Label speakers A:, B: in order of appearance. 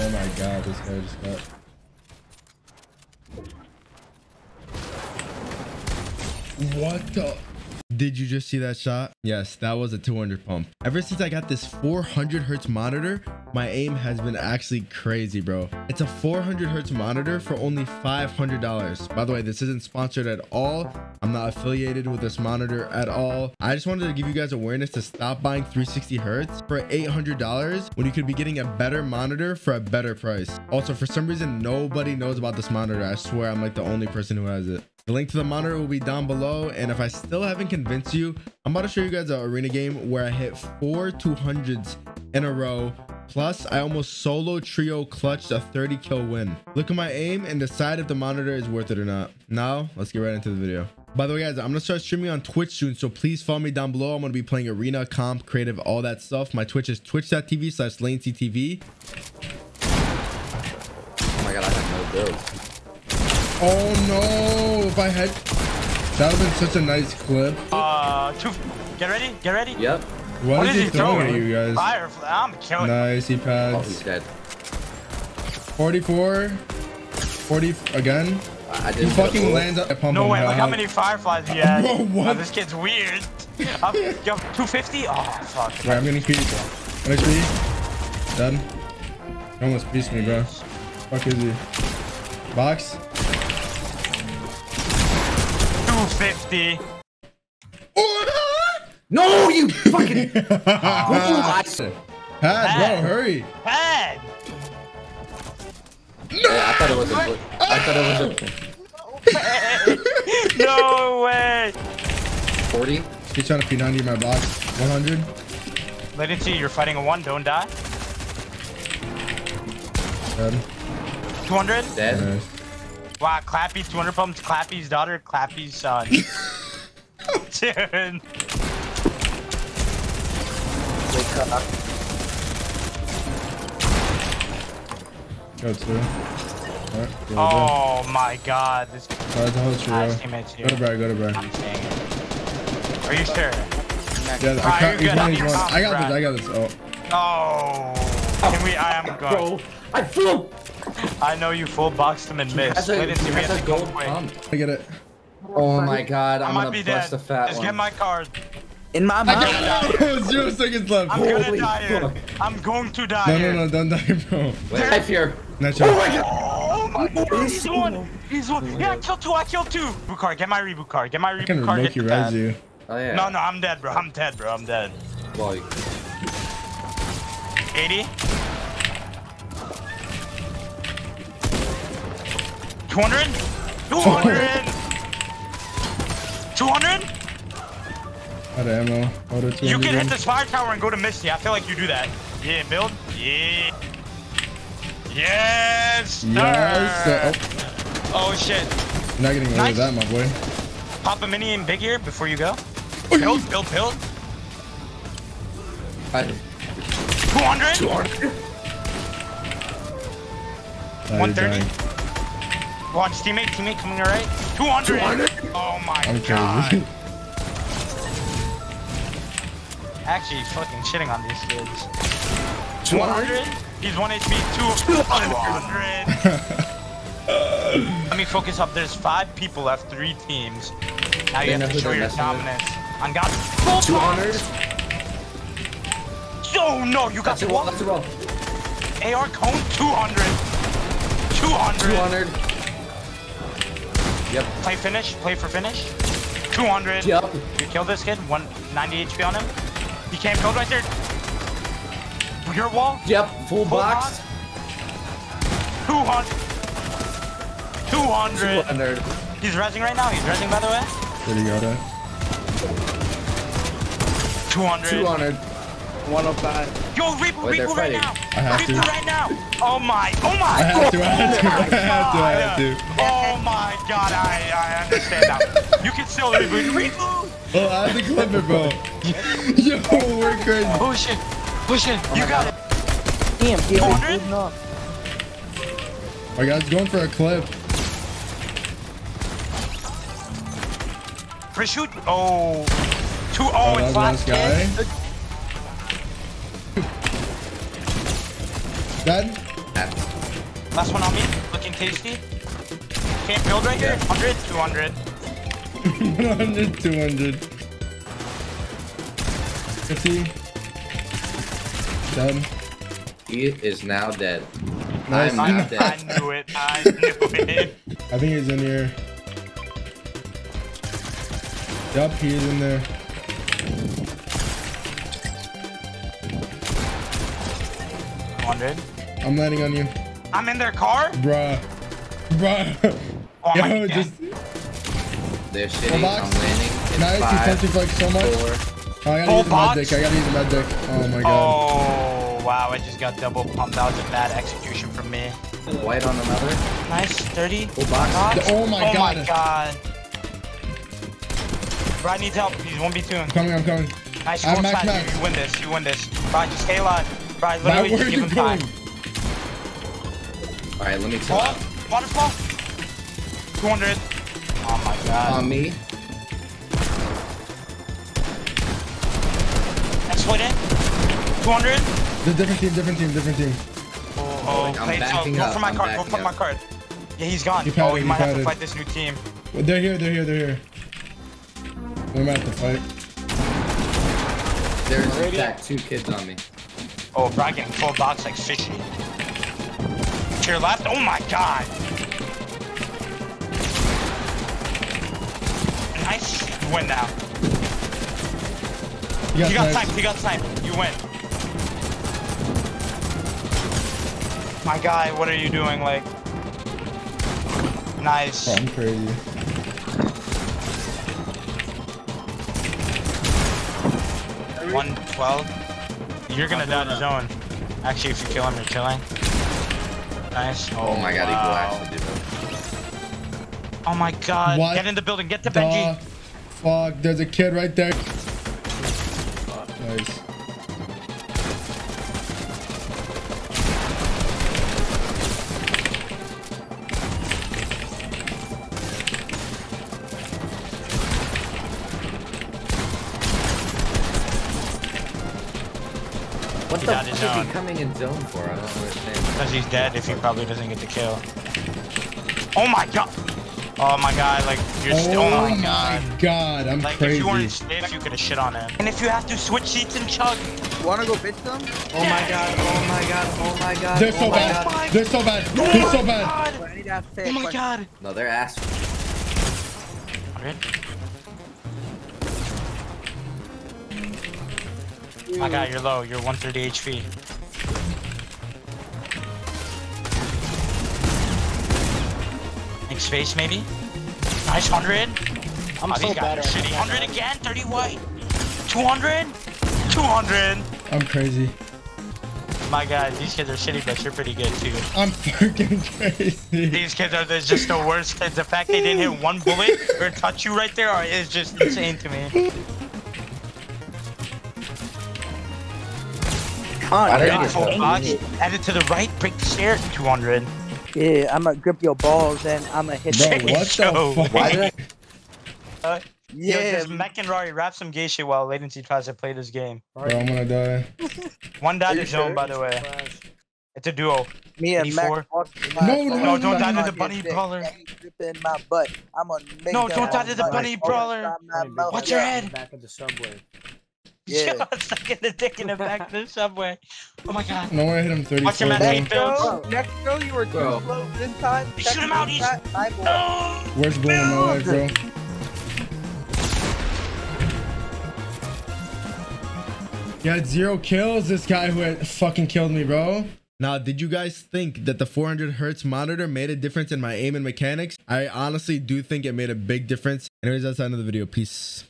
A: Oh my god, this guy just got. What the? Did you just see that shot? Yes, that was a 200 pump. Ever since I got this 400 hertz monitor, my aim has been actually crazy, bro. It's a 400 hertz monitor for only $500. By the way, this isn't sponsored at all. I'm not affiliated with this monitor at all. I just wanted to give you guys awareness to stop buying 360 hertz for $800 when you could be getting a better monitor for a better price. Also, for some reason, nobody knows about this monitor. I swear I'm like the only person who has it. The link to the monitor will be down below. And if I still haven't convinced you, I'm about to show you guys an arena game where I hit four 200s in a row. Plus, I almost solo trio clutched a 30 kill win. Look at my aim and decide if the monitor is worth it or not. Now, let's get right into the video. By the way, guys, I'm going to start streaming on Twitch soon, so please follow me down below. I'm going to be playing Arena, Comp, Creative, all that stuff. My Twitch is twitch.tv slash latencitv.
B: Oh my god, I have no build.
A: Oh no! If I had, that would have been such a nice clip.
C: Uh, two. Get ready. Get ready.
B: Yep.
A: What,
C: What
A: is
C: is
A: he
C: he
A: throwing at you guys?
C: Fire. I'm killing.
A: Nice, he
B: Oh, he's dead.
A: 44, 40 again.
B: I I didn't get a
A: fucking
B: bullet.
A: lands up. I pump
C: No
A: him.
C: way. Look how many fireflies he had.
A: Bro, what?
C: Oh, this kid's weird. I'm, yo, 250. Oh fuck.
A: Wait, I'm getting pieced. NXP. Dead. He almost pieced me, bro. Fuck is he? Box.
C: 250.
A: Oh,
B: No, you fucking.
A: no!
B: What?
A: Pad, bro,
C: Pad.
A: hurry.
C: Head.
B: Yeah, I thought it was a. bu- I thought it was a.
C: no way.
B: 40.
A: He's trying to P90 my box. 100.
C: Latenci, you're fighting a one. Don't die.
A: Dead.
C: 200.
B: Dead.
A: Nice.
C: Wow, Clappy, 200 pumps. Clappy's daughter, Clappy's son. Dude.
B: Wake up.
A: Go two. Alright, go to
C: Oh my god. This
A: bro. Alright, the host
C: guy's
A: row.
C: teammates here.
A: Go to Brad, go to Brad.
C: I'm saying it. Are you sure?
A: Yeah, I can't. He's one, he's one. I got
C: Brad.
A: this, I got this. Oh.
C: Oh. Can we? I am good.
B: Bro, I flew.
C: I know you full boxed him and missed.
B: That's a,
C: Latenci,
B: that's a gold pump.
A: I get it.
B: Oh my god,
C: I
B: I'm
C: might
B: gonna
C: be
B: bust
C: dead.
B: a fat
C: Just
B: one.
C: get my card.
D: In my mind.
C: gonna die.
A: Zero seconds left.
C: I'm
A: No,
C: gonna
B: Holy
C: die here. I'm going to die
A: no,
C: here.
A: no, don't die, bro.
B: Wait, life here.
A: Nice oh shot.
C: Oh my god, he's one. He's one. Oh yeah, I killed two. I killed two. Reboot card. Get my reboot card. Get my
A: I can
C: reboot card.
A: remote
C: Get
A: you
C: the
A: res you.
B: Oh yeah.
C: No, no, I'm dead, bro. I'm dead, bro. I'm dead.
B: Well, you-
C: 80. 200. 200. 200.
A: Out of ammo. Auto 200.
C: You can hit this fire tower and go to Misty. I feel like you do that. Yeah, build. Yeah. Yes, sir.
A: Yes. Uh,
C: Oh shit.
A: oh, you're not getting away
C: Nice.
A: with that, my boy.
C: Pop a mini in big here before you go. Build, build, build.
B: I,
C: 200.
B: 200.
A: Oh,
C: 130. Watch teammate, teammate coming right. 200.
B: 200.
C: Oh my
A: I'm
C: god. Actually, fucking shitting on these kids.
B: 200.
C: 100. He's 1 HP. 200. Let me focus up. There's five people left, three teams. Now you
B: They
C: have to show your dominance. On God. Full
B: 200.
C: Oh no, you got
B: That's
C: the
B: a wall.
C: one.
B: That's a wall.
C: AR cone 200. 200.
B: 200. Yep.
C: Play finish. Play for finish. 200.
B: Yep.
C: You kill this kid. 190 HP on him. He can't build right there. Your wall.
B: Yep. Full
C: Full
B: box.
C: 200. 200.
B: 200.
C: He's resing right now. He's resing by the way.
A: Where'd he go to?
C: 200.
B: 200. 105.
C: Yo, reboot,
B: Wait, they're
C: right now.
A: I have
C: reboot
A: to.
C: right now. Oh my. Oh my.
A: I have to, I have to, I oh have to, I have to.
C: Oh my god, I, I understand now. You can still reboot. Reboot!
A: Oh, I have to clip it, bro. Yo, we're crazy.
C: Push it. Push it. you got it.
D: Damn, damn,
C: 200?
D: it's enough.
A: My guy's going for a clip.
C: Free shoot. Oh. Two oh,
A: Oh,
C: and
A: that was guy.
C: kick.
A: Dead?
C: Last one on me. Looking tasty. Can't build right here. 100, 200.
A: 100, 200. 50. Dead.
B: He is now dead.
A: Nice.
B: I'm now
A: I-
C: I knew it. I knew it.
A: I think he's in here. Yup, he is in there.
C: Hundred.
A: I'm landing on you.
C: I'm in their car.
A: Bruh. Bruh.
C: Oh my
A: Yo,
C: God.
A: just
B: They're
A: Full
B: shitting. I'm
A: box.
B: landing. in
A: nice. He
B: five,
A: punches like so much.
B: four.
A: Oh, I gotta
C: Full
A: use the med
C: box.
A: dick. I gotta use the med dick. Oh my god.
C: Oh wow! I just got double pumped. That was a bad execution from me.
B: White on another.
C: Nice, thirty.
B: Full box.
C: God.
A: Oh my
C: oh
A: God.
C: Oh my god. Brian needs help. He's 1v2.
A: I'm coming, I'm coming.
C: Nice,
A: I have
C: go
A: max max.
C: You, you win this. You win this. Brian, just stay alive. Brian,
A: Brian,
C: literally
A: where
C: just give him time.
A: going?
B: All right, let me tell
C: Ball,
B: you.
C: waterfall. 200. Oh my god.
B: On me.
C: Exploit it. 200.
A: The different team, different team, different team.
C: Oh, oh
B: I'm
C: play, oh, go
B: up,
C: for my
B: I'm
C: card. Go
B: backing
C: for my card. Yeah, he's gone.
A: You
C: oh,
A: padded,
C: we
A: you
C: might have to fight this new team.
A: Well, they're here, they're here, they're here. We might have to fight.
B: There's in fact two kids on me.
C: Oh, Brian getting full box like fishy. To your left. Oh my god. Nice. You win now.
A: You got,
C: You got
A: sniped.
C: You got time. You win. My guy, what are you doing? Like, nice.
A: I'm crazy.
C: One twelve. You're gonna die to zone. Actually, if you kill him, you're killing. Nice.
B: Oh my god, oh,
C: wow.
B: he blasted it.
C: Oh my god.
A: What
C: Get in the building. Get to
A: The
C: Benji.
A: fuck, there's a kid right there. Nice.
B: What the fuck is
C: zone.
B: he coming in zone for? I don't understand.
C: Because he's dead if he probably doesn't get the kill. Oh my god. Oh my god, like, you're
A: Oh,
C: still, oh my oh
A: my
C: god.
A: god, I'm
C: Like,
A: crazy.
C: if you weren't stiff, you could have shit on him. And if you have to switch seats and chug.
D: Wanna go bitch them?
B: Oh my god, oh my god, oh my god.
A: They're
B: oh
A: so
B: my
A: bad.
B: God.
A: They're so bad. Oh they're so bad.
C: God.
D: Wait, I need to ask
C: Oh my
D: question.
C: god.
B: No, they're ass.
C: 100. My god, you're low. You're 130 HP. Make space, maybe? Nice 100.
E: I'm
C: oh,
E: so
C: these guys
E: bad
C: are
E: at
C: shitty. 100 again. 30 white. 200. 200.
A: I'm crazy.
C: My god, these kids are shitty, but you're pretty good too.
A: I'm freaking crazy.
C: These kids are just the worst kids. The fact they didn't hit one bullet or touch you right there is just insane to me.
D: On,
B: Why
D: dude.
B: did you
C: Full add it to the right, break the stairs, 200.
D: Yeah, I'm gonna grip your balls and I'm gonna hit
A: Bro,
D: you.
A: what the fuck?
B: Why did I?
C: Uh, Yo,
D: Yeah,
C: just Mech and Rory rap some gay shit while Latenci tries to play this game.
A: Bro, I'm gonna die.
C: One died
D: Are
C: to
D: you
C: zone, by the way. It's a duo.
D: me and
C: 84.
D: Max walking
A: No, no, no, don't die to
C: the bunny brawler.
D: and he gripping my butt. I'm gonna make
C: No, don't die to the bunny brawler.
D: inside my mouth.
C: Watch your head.
E: Back of the subway.
D: Yeah.
C: Yo, sucking the dick in the back of the subway. Oh my god.
A: No way I hit him 34,
C: Watch your
A: bro.
C: mouth,
D: Next
C: Phil.
D: go, next go, you were too
B: Bro.
D: slow this time.
C: Shoot him out, he's-
D: Second time, my.
C: No!
A: Worst bullet in my life, bro. He had zero kills. This guy who had fucking killed me, bro. Now, did you guys think that the 400 hertz monitor made a difference in my aim and mechanics? I honestly do think it made a big difference. Anyways, that's the end of the video. Peace.